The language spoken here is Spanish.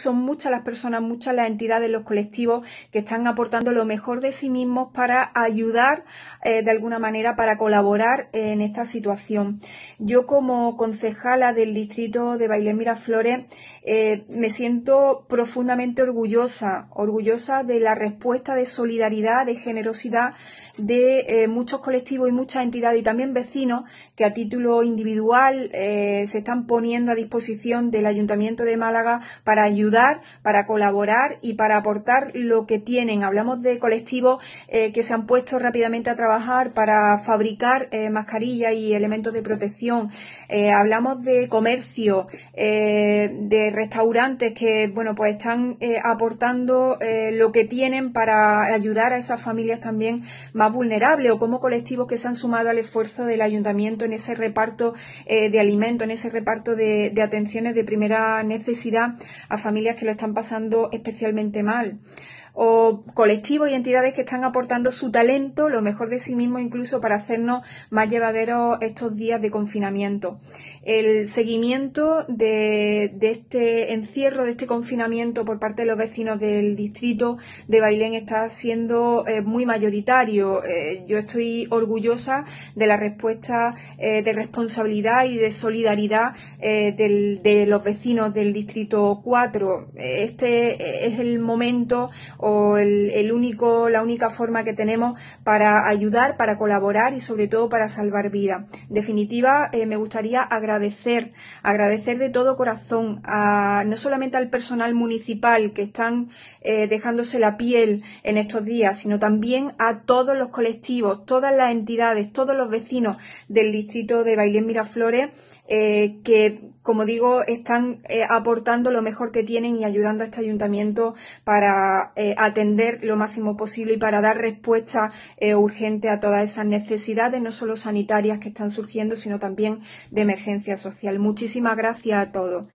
son muchas las personas, muchas las entidades, los colectivos que están aportando lo mejor de sí mismos para ayudar eh, de alguna manera, para colaborar en esta situación. Yo como concejala del distrito de Bailén Miraflores eh, me siento profundamente orgullosa, orgullosa de la respuesta de solidaridad, de generosidad de eh, muchos colectivos y muchas entidades y también vecinos que a título individual se están poniendo a disposición del Ayuntamiento de Málaga para ayudar, para colaborar y para aportar lo que tienen. Hablamos de colectivos eh, que se han puesto rápidamente a trabajar para fabricar eh, mascarillas y elementos de protección. Eh, hablamos de comercio, de restaurantes que, bueno, pues están aportando lo que tienen para ayudar a esas familias también más vulnerables o como colectivos que se han sumado al esfuerzo del ayuntamiento en ese reparto de alimentos, en ese reparto de, de atenciones de primera necesidad a familias que lo están pasando especialmente mal o colectivos y entidades que están aportando su talento, lo mejor de sí mismos incluso para hacernos más llevaderos estos días de confinamiento. El seguimiento de, este encierro, de este confinamiento por parte de los vecinos del distrito de Bailén está siendo eh, muy mayoritario. Eh, yo estoy orgullosa de la respuesta eh, de responsabilidad y de solidaridad de los vecinos del distrito 4. Este es el momento el, único, la única forma que tenemos para ayudar, para colaborar y sobre todo para salvar vidas. En definitiva, eh, me gustaría agradecer, agradecer de todo corazón a, no solamente al personal municipal que están eh, dejándose la piel en estos días, sino también a todos los colectivos, todas las entidades, todos los vecinos del distrito de Bailén Miraflores eh, que, como digo, están aportando lo mejor que tienen y ayudando a este ayuntamiento para eh, atender lo máximo posible y para dar respuesta urgente a todas esas necesidades, no solo sanitarias que están surgiendo, sino también de emergencia social. Muchísimas gracias a todos.